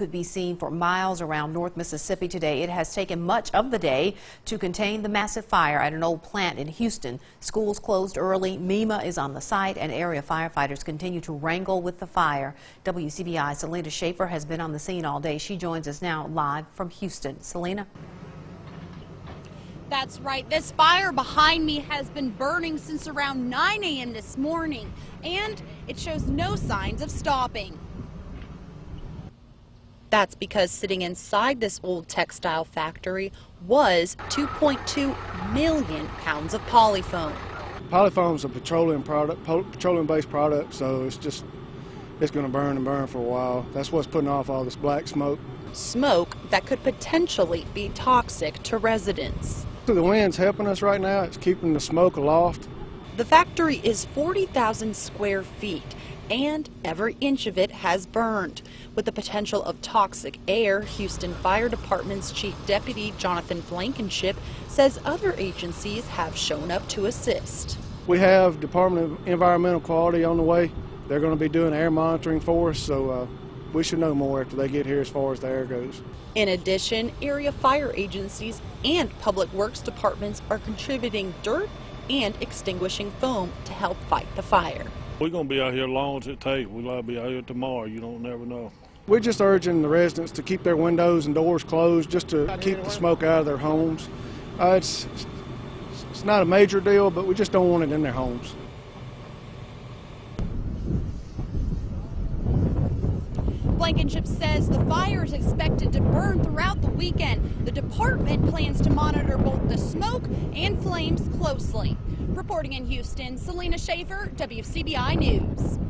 could be seen for miles around North Mississippi today. It has taken much of the day to contain the massive fire at an old plant in Houston. Schools closed early. MEMA is on the site, and area firefighters continue to wrangle with the fire. WCBI Selena Schaefer has been on the scene all day. She joins us now live from Houston. Selena? That's right. This fire behind me has been burning since around 9 a.m. this morning, and it shows no signs of stopping. That's because sitting inside this old textile factory was 2.2 million pounds of polyfoam. Polyfoam is a petroleum product, petroleum-based product, so it's just it's going to burn and burn for a while. That's what's putting off all this black smoke. Smoke that could potentially be toxic to residents. The wind's helping us right now. It's keeping the smoke aloft. The factory is 40,000 square feet, and every inch of it has burned. With the potential of toxic air, Houston Fire Department's Chief Deputy Jonathan Blankenship says other agencies have shown up to assist. We have Department of Environmental Quality on the way. They're going to be doing air monitoring for us, so uh, we should know more after they get here as far as the air goes. In addition, area fire agencies and public works departments are contributing dirt and extinguishing foam to help fight the fire. We're going to be out here as long as it takes. We're going to be out here tomorrow. You don't never know. We're just urging the residents to keep their windows and doors closed just to keep the smoke out of their homes. Uh, it's, it's not a major deal, but we just don't want it in their homes. Blankenship says the fire is expected to burn throughout the weekend. The department plans to monitor both the smoke and flames closely. Reporting in Houston, Selena Schaefer, WCBI News.